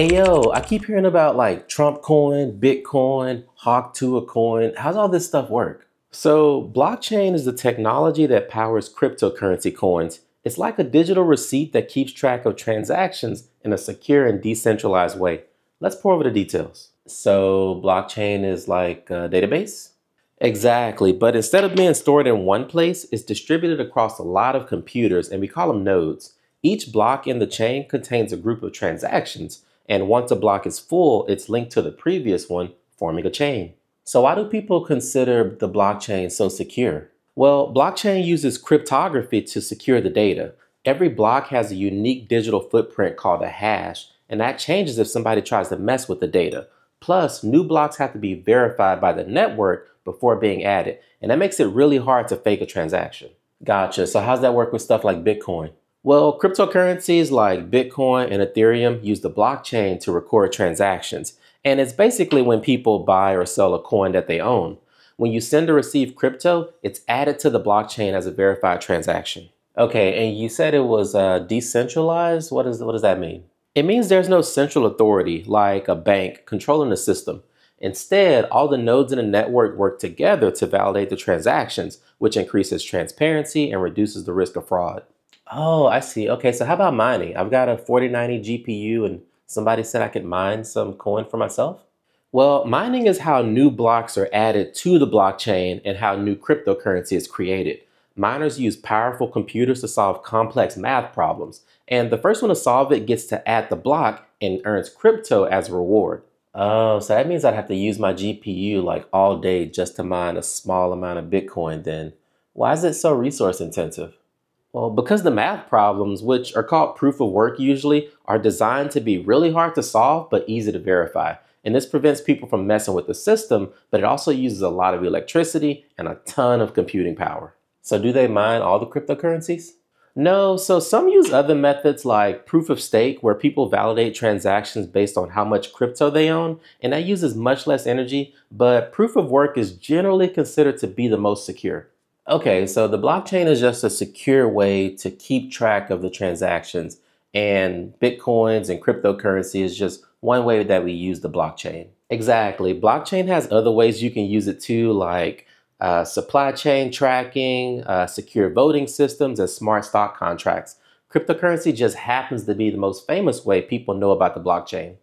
Hey yo, I keep hearing about like Trump coin, Bitcoin, Hawk Tuah coin. How's all this stuff work? So, blockchain is the technology that powers cryptocurrency coins. It's like a digital receipt that keeps track of transactions in a secure and decentralized way. Let's pour over the details. So, blockchain is like a database? Exactly, but instead of being stored in one place, it's distributed across a lot of computers and we call them nodes. Each block in the chain contains a group of transactions, and once a block is full, it's linked to the previous one, forming a chain. So why do people consider the blockchain so secure? Well, blockchain uses cryptography to secure the data. Every block has a unique digital footprint called a hash, and that changes if somebody tries to mess with the data. Plus, new blocks have to be verified by the network before being added, and that makes it really hard to fake a transaction. Gotcha. So how's that work with stuff like Bitcoin? Well, cryptocurrencies like Bitcoin and Ethereum use the blockchain to record transactions. And it's basically when people buy or sell a coin that they own. When you send or receive crypto, it's added to the blockchain as a verified transaction. Okay, and you said it was uh, decentralized. What, is, what does that mean? It means there's no central authority like a bank controlling the system. Instead, all the nodes in the network work together to validate the transactions, which increases transparency and reduces the risk of fraud. Oh, I see. Okay, so how about mining? I've got a 4090 GPU and somebody said I could mine some coin for myself. Well, mining is how new blocks are added to the blockchain and how new cryptocurrency is created. Miners use powerful computers to solve complex math problems, and the first one to solve it gets to add the block and earns crypto as a reward. Oh, so that means I'd have to use my GPU like all day just to mine a small amount of Bitcoin then. Why is it so resource intensive? Well, because the math problems, which are called proof of work usually, are designed to be really hard to solve but easy to verify. And this prevents people from messing with the system, but it also uses a lot of electricity and a ton of computing power. So do they mine all the cryptocurrencies? No, so some use other methods like proof of stake, where people validate transactions based on how much crypto they own, and that uses much less energy, but proof of work is generally considered to be the most secure. Okay, so the blockchain is just a secure way to keep track of the transactions, and Bitcoins and cryptocurrency is just one way that we use the blockchain. Exactly. Blockchain has other ways you can use it too, like uh, supply chain tracking, uh, secure voting systems, and smart stock contracts. Cryptocurrency just happens to be the most famous way people know about the blockchain.